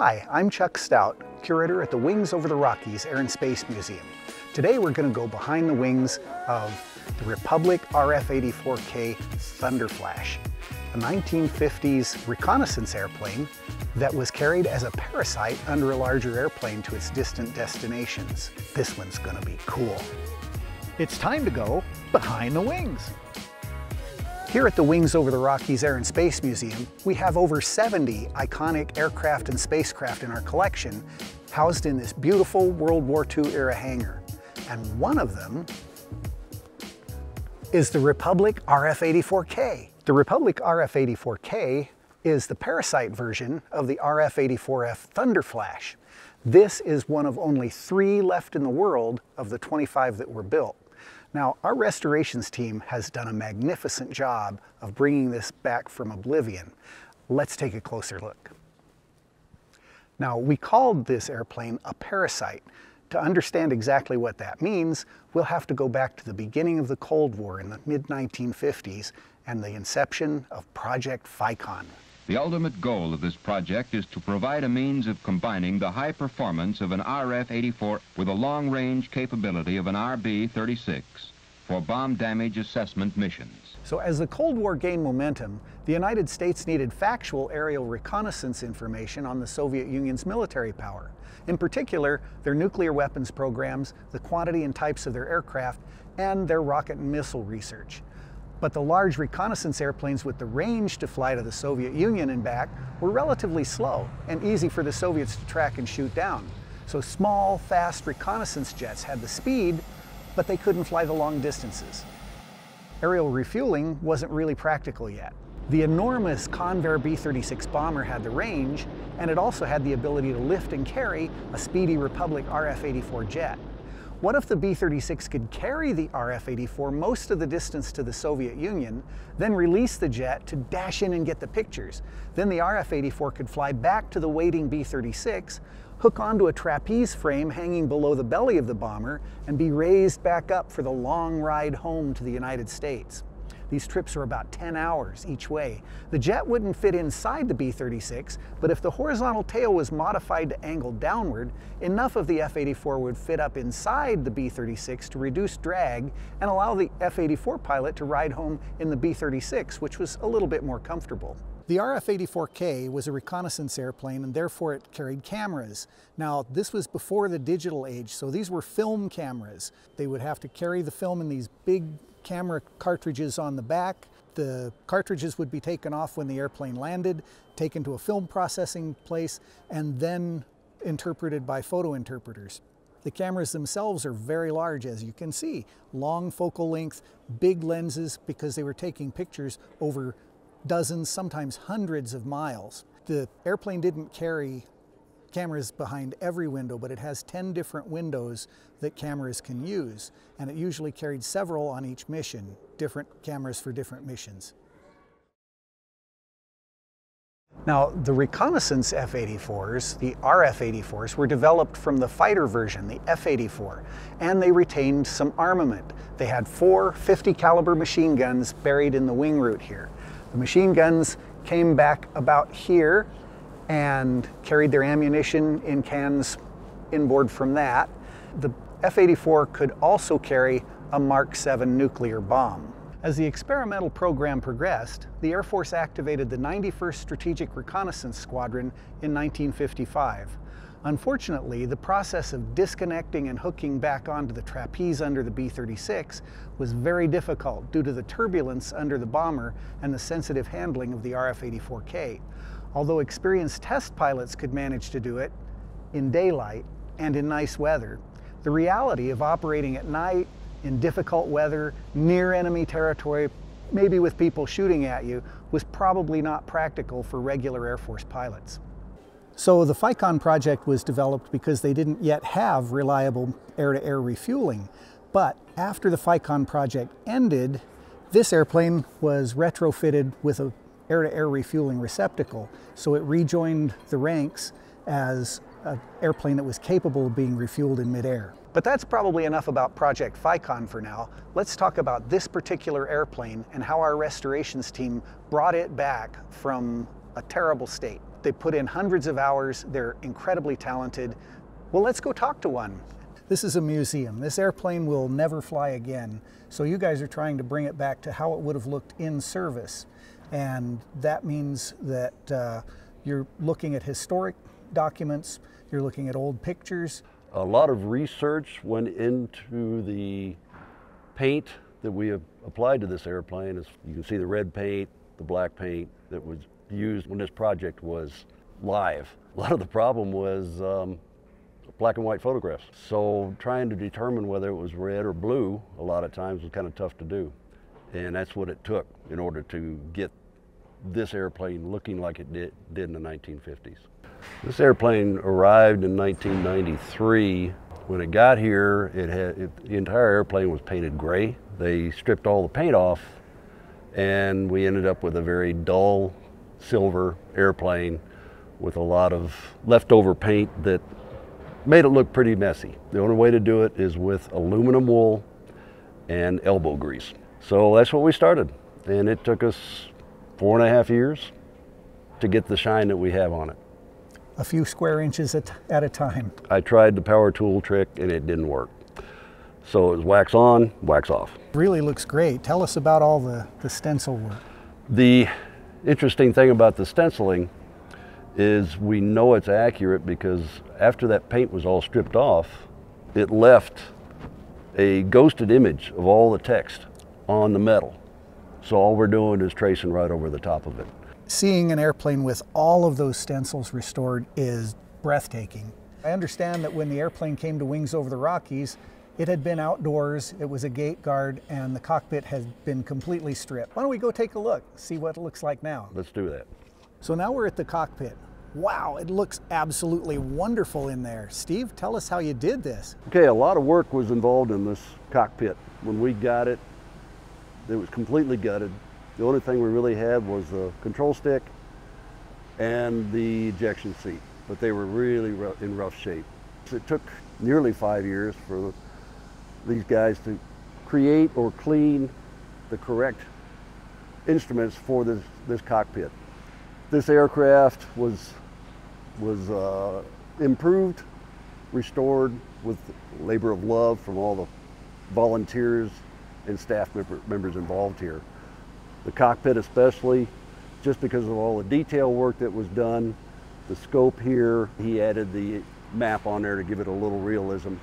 Hi, I'm Chuck Stout, curator at the Wings Over the Rockies Air and Space Museum. Today we're going to go behind the wings of the Republic RF-84K Thunderflash, a 1950s reconnaissance airplane that was carried as a parasite under a larger airplane to its distant destinations. This one's going to be cool. It's time to go behind the wings. Here at the Wings Over the Rockies Air and Space Museum, we have over 70 iconic aircraft and spacecraft in our collection housed in this beautiful World War II era hangar. And one of them is the Republic RF-84K. The Republic RF-84K is the Parasite version of the RF-84F Thunderflash. This is one of only three left in the world of the 25 that were built. Now, our restorations team has done a magnificent job of bringing this back from oblivion. Let's take a closer look. Now, we called this airplane a parasite. To understand exactly what that means, we'll have to go back to the beginning of the Cold War in the mid-1950s and the inception of Project FICON. The ultimate goal of this project is to provide a means of combining the high performance of an RF-84 with a long-range capability of an RB-36 for bomb damage assessment missions. So as the Cold War gained momentum, the United States needed factual aerial reconnaissance information on the Soviet Union's military power. In particular, their nuclear weapons programs, the quantity and types of their aircraft, and their rocket and missile research. But the large reconnaissance airplanes with the range to fly to the Soviet Union and back were relatively slow and easy for the Soviets to track and shoot down. So small, fast reconnaissance jets had the speed, but they couldn't fly the long distances. Aerial refueling wasn't really practical yet. The enormous Convair B-36 bomber had the range, and it also had the ability to lift and carry a speedy Republic RF-84 jet. What if the B-36 could carry the RF-84 most of the distance to the Soviet Union, then release the jet to dash in and get the pictures? Then the RF-84 could fly back to the waiting B-36, hook onto a trapeze frame hanging below the belly of the bomber, and be raised back up for the long ride home to the United States. These trips are about 10 hours each way. The jet wouldn't fit inside the B-36, but if the horizontal tail was modified to angle downward, enough of the F-84 would fit up inside the B-36 to reduce drag and allow the F-84 pilot to ride home in the B-36, which was a little bit more comfortable. The RF-84K was a reconnaissance airplane and therefore it carried cameras. Now this was before the digital age, so these were film cameras. They would have to carry the film in these big camera cartridges on the back. The cartridges would be taken off when the airplane landed, taken to a film processing place, and then interpreted by photo interpreters. The cameras themselves are very large, as you can see. Long focal length, big lenses, because they were taking pictures over dozens, sometimes hundreds of miles. The airplane didn't carry cameras behind every window, but it has 10 different windows that cameras can use. And it usually carried several on each mission, different cameras for different missions. Now, the reconnaissance F-84s, the RF-84s, were developed from the fighter version, the F-84, and they retained some armament. They had four 50 caliber machine guns buried in the wing root here. The machine guns came back about here and carried their ammunition in cans inboard from that. The F-84 could also carry a Mark 7 nuclear bomb. As the experimental program progressed, the Air Force activated the 91st Strategic Reconnaissance Squadron in 1955. Unfortunately, the process of disconnecting and hooking back onto the trapeze under the B-36 was very difficult due to the turbulence under the bomber and the sensitive handling of the RF-84K. Although experienced test pilots could manage to do it in daylight and in nice weather, the reality of operating at night in difficult weather, near enemy territory, maybe with people shooting at you, was probably not practical for regular Air Force pilots. So the FICON project was developed because they didn't yet have reliable air-to-air -air refueling. But after the FICON project ended, this airplane was retrofitted with a air-to-air -air refueling receptacle. So it rejoined the ranks as an airplane that was capable of being refueled in midair. But that's probably enough about Project FICON for now. Let's talk about this particular airplane and how our restorations team brought it back from a terrible state. They put in hundreds of hours. They're incredibly talented. Well, let's go talk to one. This is a museum. This airplane will never fly again. So you guys are trying to bring it back to how it would have looked in service. And that means that uh, you're looking at historic documents, you're looking at old pictures. A lot of research went into the paint that we have applied to this airplane. As you can see the red paint, the black paint that was used when this project was live. A lot of the problem was um, black and white photographs. So trying to determine whether it was red or blue a lot of times was kind of tough to do. And that's what it took in order to get this airplane looking like it did, did in the 1950s. This airplane arrived in 1993. When it got here, it had, it, the entire airplane was painted gray. They stripped all the paint off and we ended up with a very dull silver airplane with a lot of leftover paint that made it look pretty messy. The only way to do it is with aluminum wool and elbow grease. So that's what we started. And it took us four and a half years to get the shine that we have on it. A few square inches at, at a time. I tried the power tool trick and it didn't work. So it was wax on, wax off. Really looks great. Tell us about all the, the stencil work. The interesting thing about the stenciling is we know it's accurate because after that paint was all stripped off, it left a ghosted image of all the text on the metal. So all we're doing is tracing right over the top of it. Seeing an airplane with all of those stencils restored is breathtaking. I understand that when the airplane came to Wings Over the Rockies, it had been outdoors, it was a gate guard, and the cockpit had been completely stripped. Why don't we go take a look, see what it looks like now? Let's do that. So now we're at the cockpit. Wow, it looks absolutely wonderful in there. Steve, tell us how you did this. Okay, a lot of work was involved in this cockpit. When we got it, it was completely gutted. The only thing we really had was the control stick and the ejection seat, but they were really in rough shape. It took nearly five years for these guys to create or clean the correct instruments for this, this cockpit. This aircraft was, was uh, improved, restored with labor of love from all the volunteers and staff member, members involved here. The cockpit especially, just because of all the detail work that was done, the scope here, he added the map on there to give it a little realism.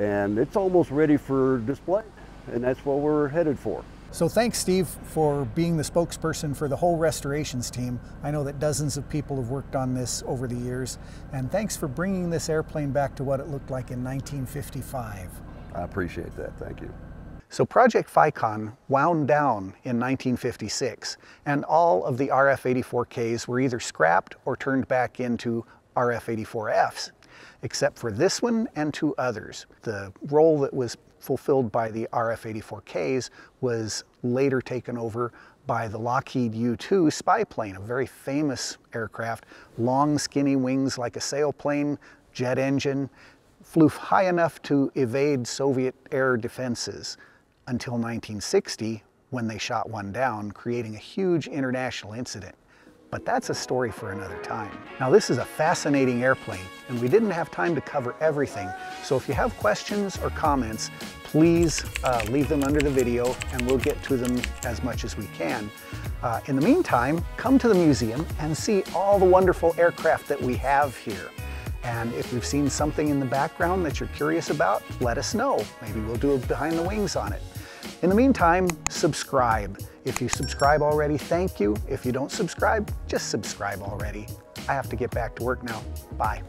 And it's almost ready for display, and that's what we're headed for. So thanks, Steve, for being the spokesperson for the whole restorations team. I know that dozens of people have worked on this over the years. And thanks for bringing this airplane back to what it looked like in 1955. I appreciate that. Thank you. So Project FICON wound down in 1956, and all of the RF-84Ks were either scrapped or turned back into RF-84Fs, except for this one and two others. The role that was fulfilled by the RF-84Ks was later taken over by the Lockheed U-2 spy plane, a very famous aircraft, long skinny wings like a sailplane, jet engine, flew high enough to evade Soviet air defenses until 1960 when they shot one down, creating a huge international incident. But that's a story for another time. Now this is a fascinating airplane and we didn't have time to cover everything. So if you have questions or comments, please uh, leave them under the video and we'll get to them as much as we can. Uh, in the meantime, come to the museum and see all the wonderful aircraft that we have here. And if you've seen something in the background that you're curious about, let us know. Maybe we'll do a behind the wings on it. In the meantime, subscribe. If you subscribe already, thank you. If you don't subscribe, just subscribe already. I have to get back to work now. Bye.